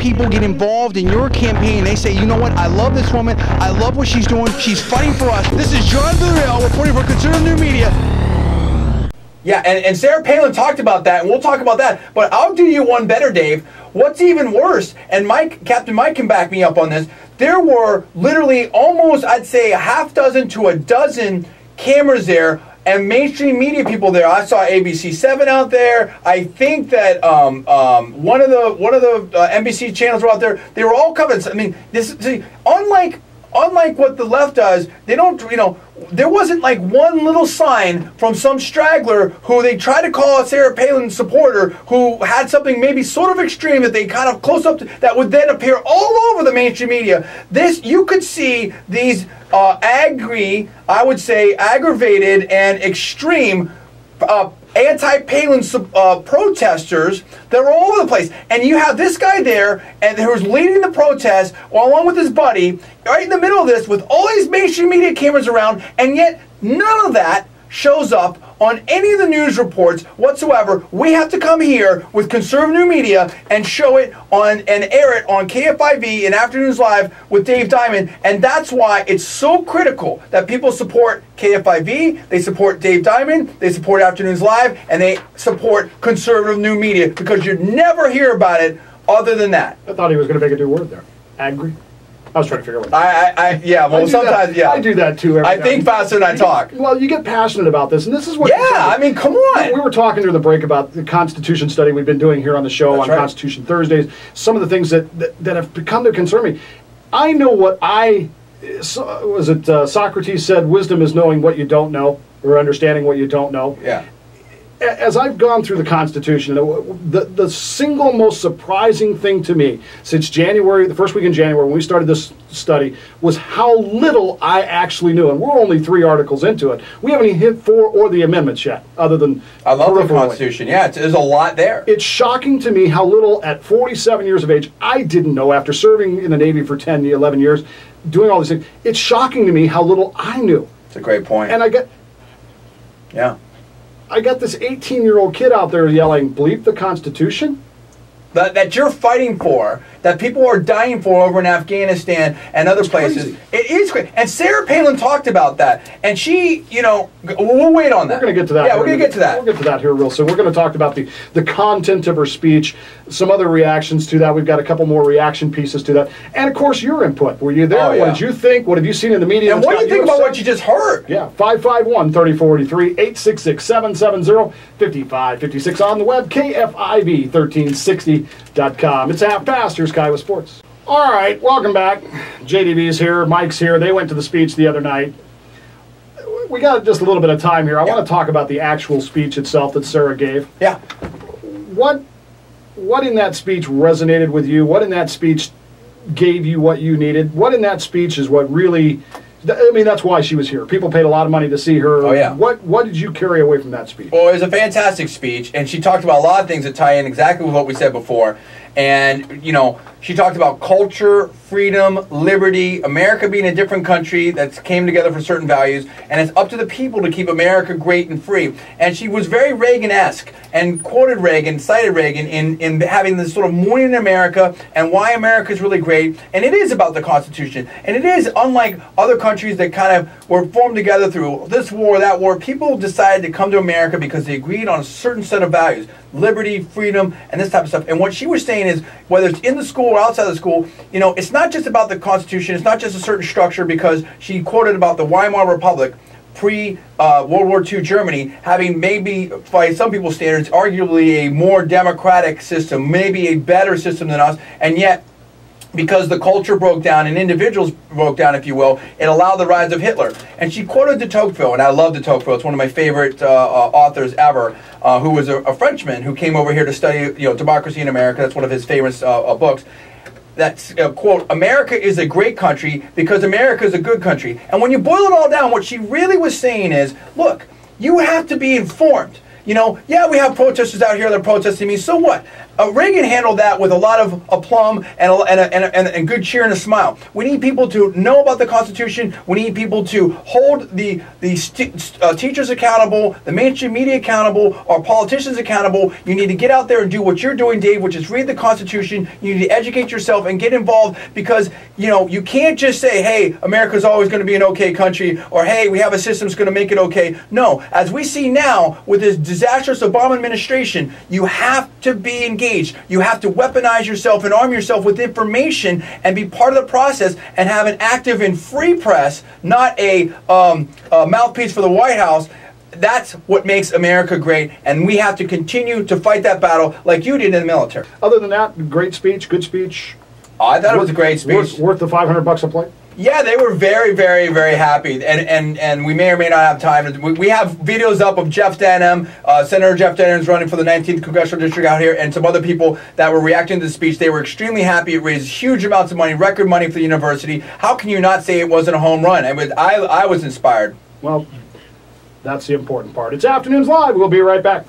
people get involved in your campaign. They say, you know what? I love this woman. I love what she's doing. She's fighting for us. This is John Villarreal reporting for Conservative New Media. Yeah, and, and Sarah Palin talked about that, and we'll talk about that. But I'll do you one better, Dave. What's even worse, and Mike, Captain Mike can back me up on this, there were literally almost, I'd say, a half dozen to a dozen cameras there and mainstream media people there. I saw ABC Seven out there. I think that um, um, one of the one of the uh, NBC channels were out there. They were all covered. I mean, this see, unlike unlike what the left does, they don't, you know, there wasn't like one little sign from some straggler who they tried to call a Sarah Palin supporter who had something maybe sort of extreme that they kind of close up to, that would then appear all over the mainstream media. This, you could see these uh, angry, I would say, aggravated and extreme uh, anti-Palin uh, protesters that are all over the place. And you have this guy there, and who's leading the protest, along with his buddy, right in the middle of this, with all these mainstream media cameras around, and yet none of that shows up on any of the news reports whatsoever. We have to come here with conservative new media and show it on and air it on KFIV in Afternoons Live with Dave Diamond. And that's why it's so critical that people support KFIV, they support Dave Diamond, they support Afternoons Live, and they support conservative new media because you'd never hear about it other than that. I thought he was going to make a new word there. Angry. I was trying to figure out what. I, I, I yeah. Well, sometimes, that, yeah. I do that too. Every I think faster than I talk. Well, you get passionate about this, and this is what. Yeah, I mean, come on. We were talking during the break about the Constitution study we've been doing here on the show That's on right. Constitution Thursdays. Some of the things that, that that have become to concern me. I know what I so- was it uh, Socrates said wisdom is knowing what you don't know or understanding what you don't know. Yeah. As I've gone through the Constitution, the, the single most surprising thing to me since January, the first week in January when we started this study, was how little I actually knew. And we're only three articles into it. We haven't even hit four or the amendments yet, other than I love the. Constitution. Yeah, it's, there's a lot there. It's shocking to me how little at 47 years of age I didn't know after serving in the Navy for 10, 11 years, doing all these things. It's shocking to me how little I knew. It's a great point. And I get yeah. I got this 18 year old kid out there yelling, "Bleep the Constitution." that, that you're fighting for, that people are dying for over in Afghanistan and other places. crazy. It is great. And Sarah Palin talked about that. And she, you know, we'll wait on that. We're going to get to that. Yeah, we're going to get to that. We'll get to that here real soon. We're going to talk about the, the content of her speech, some other reactions to that. We've got a couple more reaction pieces to that. And of course, your input. Were you there? Oh, yeah. What did you think? What have you seen in the media? And what do you think about what you just heard? Yeah, 551 3043 866 770 5556 on the web, KFIV 1360.com. It's half past. Here's Kiowa Sports. All right, welcome back. JDV's here, Mike's here. They went to the speech the other night. We got just a little bit of time here. I Yeah. want to talk about the actual speech itself that Sarah gave. Yeah. What what in that speech resonated with you? What in that speech gave you what you needed? What in that speech is what really I mean that's why she was here. People paid a lot of money to see her. Oh, yeah. What what did you carry away from that speech? Well, it was a fantastic speech, and she talked about a lot of things that tie in exactly with what we said before. And, you know, she talked about culture, freedom, liberty, America being a different country that came together for certain values, and it's up to the people to keep America great and free. And she was very Reagan esque and quoted Reagan, cited Reagan in, in having this sort of morning in America and why America is really great. And it is about the Constitution. And it is unlike other countries that kind of were formed together through this war, that war. People decided to come to America because they agreed on a certain set of values liberty, freedom, and this type of stuff. And what she was saying is whether it's in the school or outside the school, you know, it's not just about the Constitution, it's not just a certain structure because she quoted about the Weimar Republic pre uh, World War II Germany having maybe, by some people's standards, arguably a more democratic system, maybe a better system than us, and yet because the culture broke down and individuals broke down, if you will, it allowed the rise of Hitler. And she quoted de Tocqueville, and I love de Tocqueville. It's one of my favorite uh, uh, authors ever, uh, who was a, a Frenchman who came over here to study, you know, democracy in America. That's one of his famous uh, uh, books. That's uh, quote: "America is a great country because America is a good country." And when you boil it all down, what she really was saying is, look, you have to be informed. You know, yeah, we have protesters out here that are protesting me. So what? Uh, Reagan handled that with a lot of aplomb and a, and, a, and, a, and, and good cheer and a smile. We need people to know about the Constitution. We need people to hold the the st- uh, teachers accountable, the mainstream media accountable, our politicians accountable. You need to get out there and do what you're doing, Dave, which is read the Constitution. You need to educate yourself and get involved because you know you can't just say, "Hey, America's always going to be an okay country," or "Hey, we have a system that's going to make it okay." No, as we see now with this disastrous Obama administration, you have to be engaged. You have to weaponize yourself and arm yourself with information and be part of the process and have an active and free press, not a, um, a mouthpiece for the White House. That's what makes America great, and we have to continue to fight that battle like you did in the military. Other than that, great speech, good speech. I thought it was a great speech. Worth, worth the 500 bucks a plate? Yeah, they were very, very, very happy, and and and we may or may not have time. We, have videos up of Jeff Denham, uh, Senator Jeff Denham is running for the 19th congressional district out here, and some other people that were reacting to the speech. They were extremely happy. It raised huge amounts of money, record money for the university. How can you not say it wasn't a home run? I I, I was inspired. Well, that's the important part. It's Afternoons Live. We'll be right back.